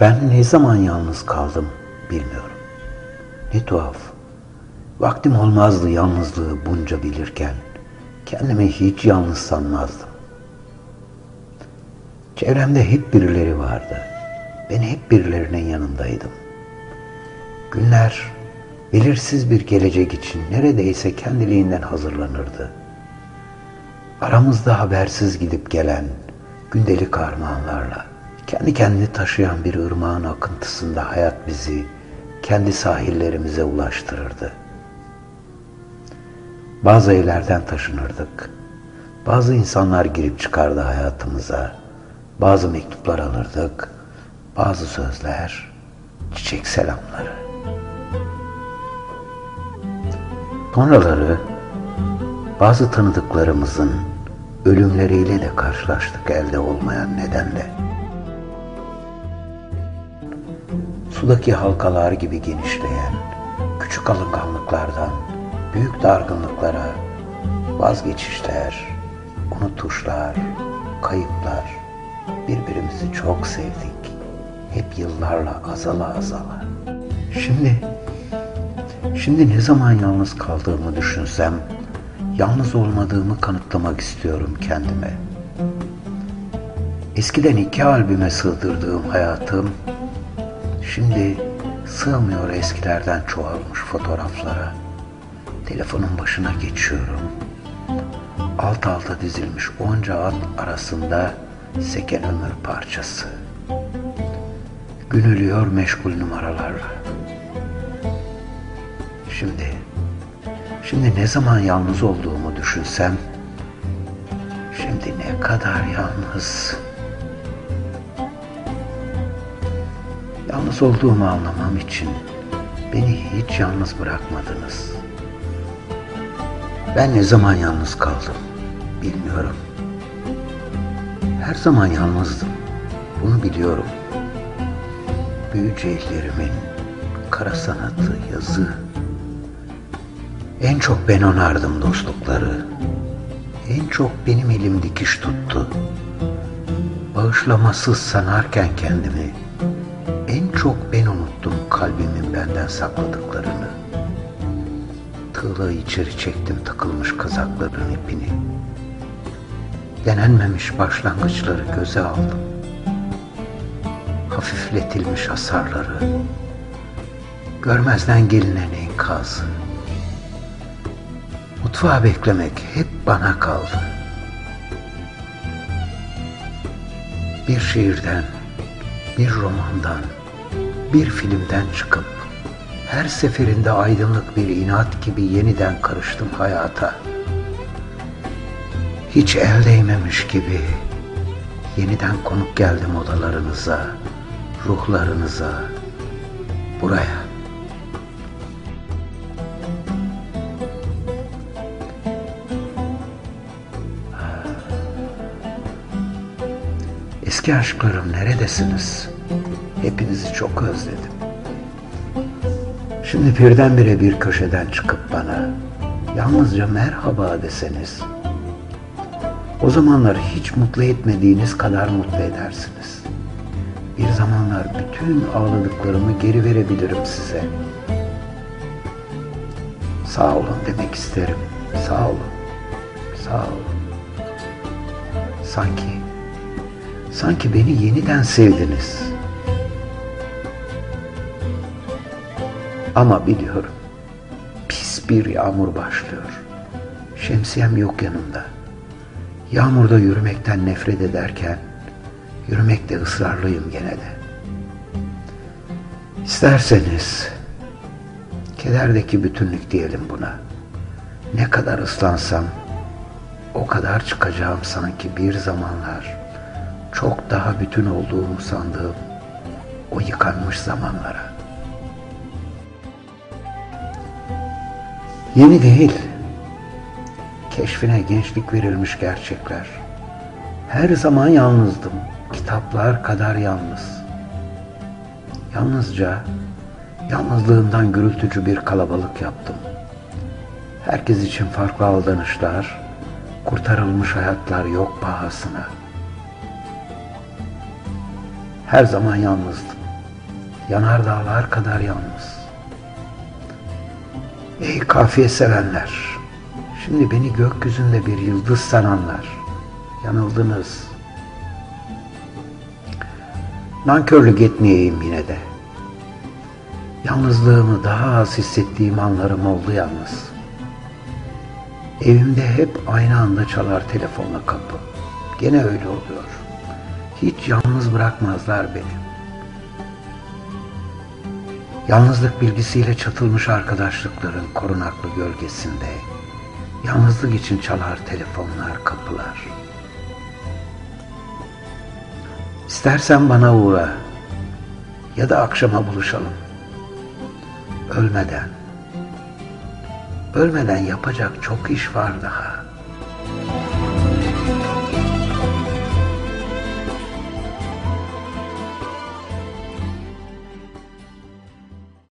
Ben ne zaman yalnız kaldım bilmiyorum. Ne tuhaf. Vaktim olmazdı yalnızlığı bunca bilirken. Kendimi hiç yalnız sanmazdım. Çevremde hep birileri vardı. Ben hep birilerinin yanındaydım. Günler belirsiz bir gelecek için neredeyse kendiliğinden hazırlanırdı. Aramızda habersiz gidip gelen gündelik armağanlarla kendi kendini taşıyan bir ırmağın akıntısında hayat bizi kendi sahillerimize ulaştırırdı. Bazı evlerden taşınırdık. Bazı insanlar girip çıkardı hayatımıza. Bazı mektuplar alırdık. Bazı sözler, çiçek selamları. Sonraları bazı tanıdıklarımızın ölümleriyle de karşılaştık elde olmayan nedenle. Sudaki halkalar gibi genişleyen küçük alınganlıklardan büyük dargınlıklara vazgeçişler, unutuşlar, kayıplar birbirimizi çok sevdik. Hep yıllarla azala azala. Şimdi şimdi ne zaman yalnız kaldığımı düşünsem yalnız olmadığımı kanıtlamak istiyorum kendime. Eskiden iki albüme sığdırdığım hayatım şimdi sığmıyor eskilerden çoğalmış fotoğraflara. Telefonun başına geçiyorum. Alt alta dizilmiş onca at arasında seken ömür parçası. Günülüyor meşgul numaralarla. Şimdi, şimdi ne zaman yalnız olduğumu düşünsem, şimdi ne kadar yalnız. Yalnız olduğumu anlamam için beni hiç yalnız bırakmadınız. Ben ne zaman yalnız kaldım bilmiyorum. Her zaman yalnızdım. Bunu biliyorum. Büyücü ellerimin kara sanatı, yazı. En çok ben onardım dostlukları. En çok benim elim dikiş tuttu. Bağışlamasız sanarken kendimi çok ben unuttum kalbimin benden sakladıklarını. Tığla içeri çektim takılmış kazakların ipini. Denenmemiş başlangıçları göze aldım. Hafifletilmiş hasarları, görmezden gelinen enkazı. Mutfağa beklemek hep bana kaldı. Bir şiirden, bir romandan, bir filmden çıkıp her seferinde aydınlık bir inat gibi yeniden karıştım hayata. Hiç el değmemiş gibi yeniden konuk geldim odalarınıza, ruhlarınıza, buraya. Eski aşklarım neredesiniz? Hepinizi çok özledim. Şimdi birdenbire bir köşeden çıkıp bana yalnızca merhaba deseniz, o zamanlar hiç mutlu etmediğiniz kadar mutlu edersiniz. Bir zamanlar bütün ağladıklarımı geri verebilirim size. Sağ olun demek isterim. Sağ olun. Sağ olun. Sanki, sanki beni yeniden sevdiniz. Ama biliyorum, pis bir yağmur başlıyor. Şemsiyem yok yanımda. Yağmurda yürümekten nefret ederken, yürümekte ısrarlıyım gene de. İsterseniz, kederdeki bütünlük diyelim buna. Ne kadar ıslansam, o kadar çıkacağım sanki bir zamanlar, çok daha bütün olduğumu sandığım o yıkanmış zamanlara. Yeni değil, keşfine gençlik verilmiş gerçekler. Her zaman yalnızdım, kitaplar kadar yalnız. Yalnızca, yalnızlığımdan gürültücü bir kalabalık yaptım. Herkes için farklı aldanışlar, kurtarılmış hayatlar yok pahasına. Her zaman yalnızdım. yanar dağlar kadar yalnız. Ey kafiye sevenler, şimdi beni gökyüzünde bir yıldız sananlar, yanıldınız. Nankörlük etmeyeyim yine de. Yalnızlığımı daha az hissettiğim anlarım oldu yalnız. Evimde hep aynı anda çalar telefonla kapı. Gene öyle oluyor. Hiç yalnız bırakmazlar beni. Yalnızlık bilgisiyle çatılmış arkadaşlıkların korunaklı gölgesinde yalnızlık için çalar telefonlar, kapılar. İstersen bana uğra ya da akşama buluşalım. Ölmeden, ölmeden yapacak çok iş var daha.''